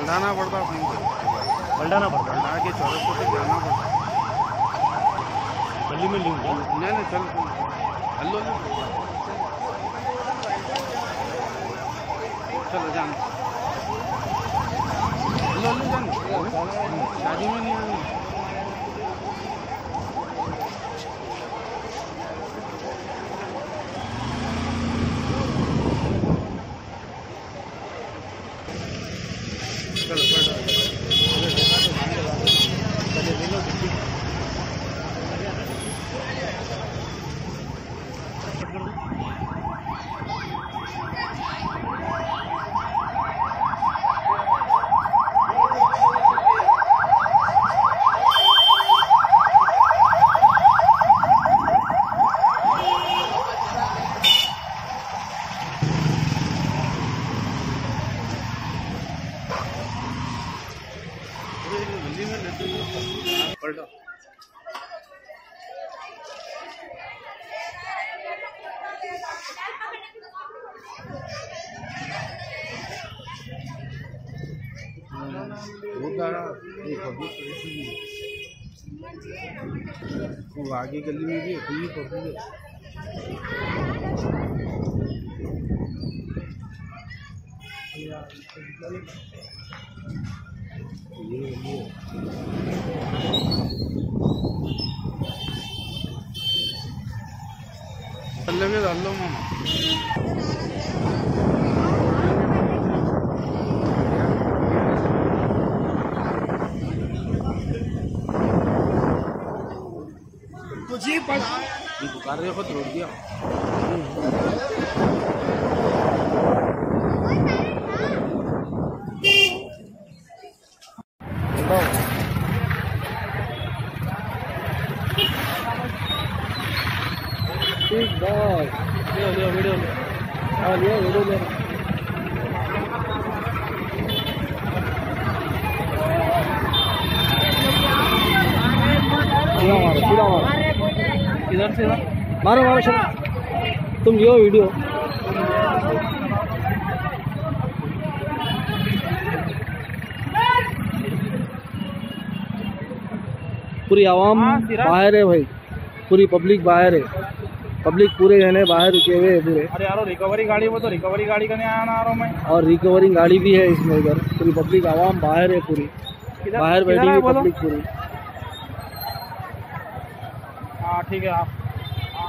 पलटाना पड़ता अपने बढ़ाना पड़ता है। के चौदह सौ तक जाना पड़ता गली में लिंक नहीं नहीं चल। हल्लो। चलो जान। हल्लो हल्लो जान। शादी में नहीं आना चलो चलो गली में वो आगे गली में भी खुली पब्लिक है। ये ये पल्ले में डाल लो मामा। तुझे ये दुकान खुद रोक दिया। ठीक वीडियो हाँ वीडियो इधर से मारो मारो चलो तुम लियो वीडियो पूरी आवाम बाहर है भाई। पूरी पब्लिक बाहर है। पब्लिक पूरे जने बाहर रुके हुए है पूरे। अरे यारो रिकवरी गाड़ी वो तो रिकवरी गाड़ी करने आया ना रहा मैं। और रिकवरी गाड़ी भी है इसमें इधर। पूरी पब्लिक आवाम बाहर है पूरी। बाहर बैठी हुई पब्लिक पूरी। हाँ ठीक है आप। हाँ।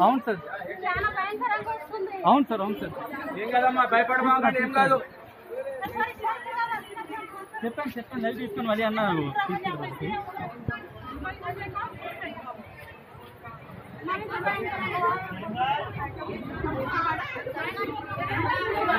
అవును సార్. అవును సార్ ఏం కదమ్మా ఏం కాదు. చెప్పండి చెప్పండి. లైట్ తీసుకొని మళ్ళీ అన్నారు